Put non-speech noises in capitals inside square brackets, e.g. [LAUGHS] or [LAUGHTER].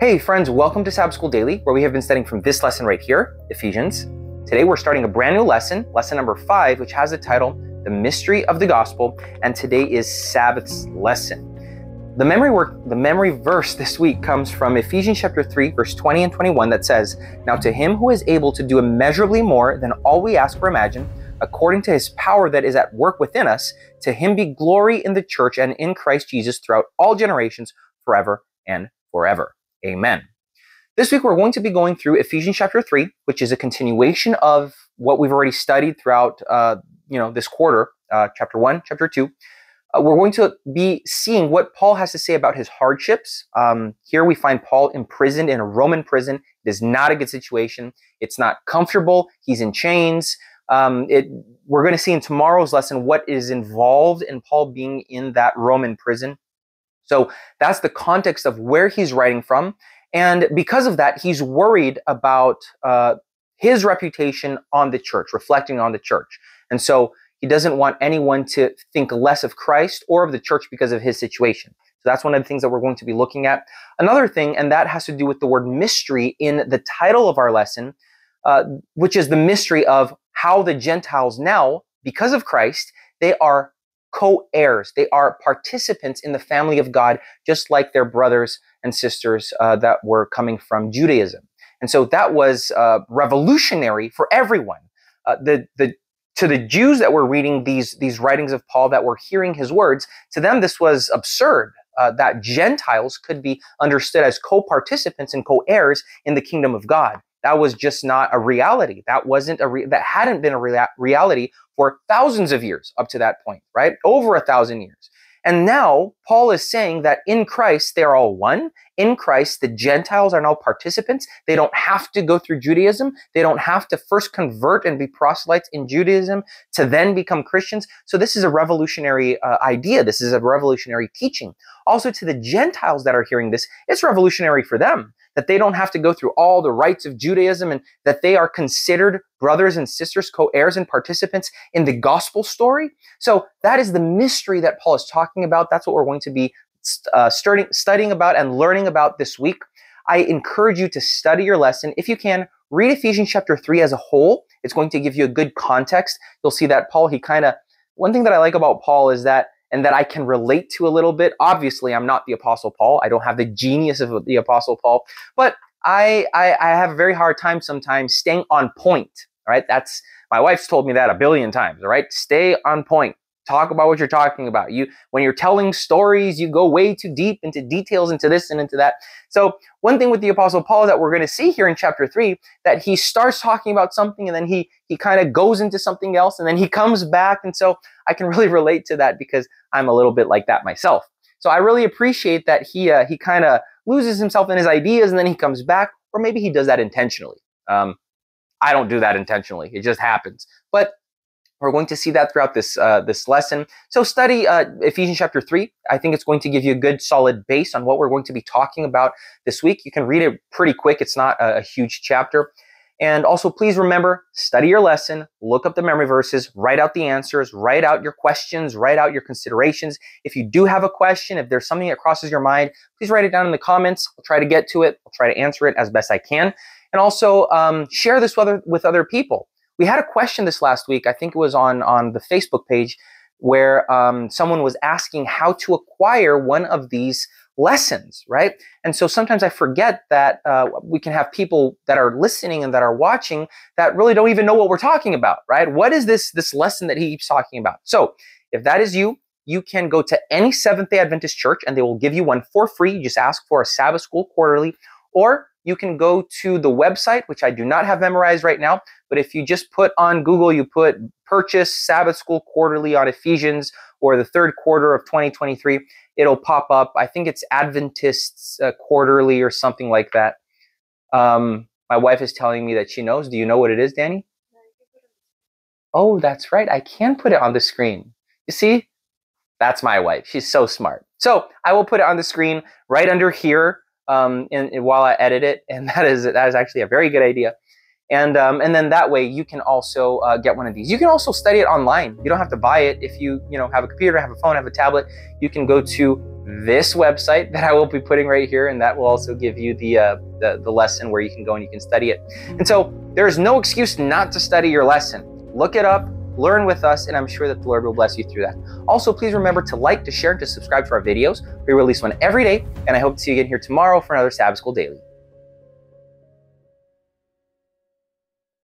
Hey friends, welcome to Sabbath School Daily, where we have been studying from this lesson right here, Ephesians. Today we're starting a brand new lesson, lesson number five, which has the title, The Mystery of the Gospel, and today is Sabbath's lesson. The memory work, the memory verse this week comes from Ephesians chapter 3, verse 20 and 21 that says, Now to him who is able to do immeasurably more than all we ask or imagine, according to his power that is at work within us, to him be glory in the church and in Christ Jesus throughout all generations, forever and forever. Amen. This week we're going to be going through Ephesians chapter 3, which is a continuation of what we've already studied throughout uh, you know this quarter, uh, chapter 1, chapter 2. Uh, we're going to be seeing what Paul has to say about his hardships. Um, here we find Paul imprisoned in a Roman prison. It is not a good situation. It's not comfortable. He's in chains. Um, it, we're going to see in tomorrow's lesson what is involved in Paul being in that Roman prison. So that's the context of where he's writing from. And because of that, he's worried about uh, his reputation on the church, reflecting on the church. And so he doesn't want anyone to think less of Christ or of the church because of his situation. So that's one of the things that we're going to be looking at. Another thing, and that has to do with the word mystery in the title of our lesson, uh, which is the mystery of how the Gentiles now, because of Christ, they are co-heirs. They are participants in the family of God, just like their brothers and sisters uh, that were coming from Judaism. And so that was uh, revolutionary for everyone. Uh, the the to the Jews that were reading these these writings of Paul, that were hearing his words, to them this was absurd. Uh, that Gentiles could be understood as co-participants and co-heirs in the kingdom of God. That was just not a reality. That wasn't a re- that hadn't been a rea- reality for thousands of years up to that point, right? Over a thousand years. And now Paul is saying that in Christ they're all one. In Christ, the Gentiles are now participants. They don't have to go through Judaism. They don't have to first convert and be proselytes in Judaism to then become Christians. So this is a revolutionary uh, idea. This is a revolutionary teaching. Also to the Gentiles that are hearing this, it's revolutionary for them that they don't have to go through all the rites of Judaism and that they are considered brothers and sisters, co heirs and participants in the gospel story. So that is the mystery that Paul is talking about. That's what we're going to be uh, studying, studying about and learning about this week. I encourage you to study your lesson. If you can, read Ephesians chapter 3 as a whole. It's going to give you a good context. You'll see that Paul, he kind of, one thing that I like about Paul is that and that I can relate to a little bit. Obviously, I'm not the Apostle Paul. I don't have the genius of the Apostle Paul, but I, I, I have a very hard time sometimes staying on point. Right? That's my wife's told me that a billion times. Right, stay on point. Talk about what you're talking about. You, when you're telling stories, you go way too deep into details, into this and into that. So one thing with the Apostle Paul that we're going to see here in chapter three, that he starts talking about something and then he he kind of goes into something else and then he comes back. And so I can [LAUGHS] really relate to that because I'm a little bit like that myself. So I really appreciate that he uh, he kind of loses himself in his ideas and then he comes back, or maybe he does that intentionally. Um, I don't do that intentionally; it just happens. But we're going to see that throughout this uh, this lesson. So study uh, Ephesians chapter three. I think it's going to give you a good solid base on what we're going to be talking about this week. You can read it pretty quick. It's not a, a huge chapter. And also, please remember, study your lesson, look up the memory verses, write out the answers, write out your questions, write out your considerations. If you do have a question, if there's something that crosses your mind, please write it down in the comments. I'll try to get to it. I'll try to answer it as best I can. And also, um, share this with other, with other people. We had a question this last week. I think it was on on the Facebook page where um, someone was asking how to acquire one of these lessons, right? And so sometimes I forget that uh, we can have people that are listening and that are watching that really don't even know what we're talking about, right? What is this this lesson that he keeps talking about? So if that is you, you can go to any Seventh Day Adventist church and they will give you one for free. You just ask for a Sabbath School Quarterly, or you can go to the website, which I do not have memorized right now, but if you just put on Google, you put purchase Sabbath School Quarterly on Ephesians or the third quarter of 2023, it'll pop up. I think it's Adventists uh, Quarterly or something like that. Um, my wife is telling me that she knows. Do you know what it is, Danny? Oh, that's right. I can put it on the screen. You see? That's my wife. She's so smart. So I will put it on the screen right under here um, in, in, while I edit it, and [LAUGHS] that is that is actually a very good idea. And um, and then that way you can also uh, get one of these. You can also study it online. You don't have to buy it if you you know have a computer, have a phone, have a tablet. You can go to this website [LAUGHS] that I will be putting right here, and that will also give you the, uh, the, the lesson where you can go and you can study it. And so there is no excuse not to study your lesson. Look it up, learn with us, and I'm sure that the Lord will bless you through that. Also, please remember to like, to share, and to subscribe to our videos. We release one every day, and I hope to see you again here tomorrow for another Sabbath School Daily.